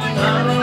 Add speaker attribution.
Speaker 1: I don't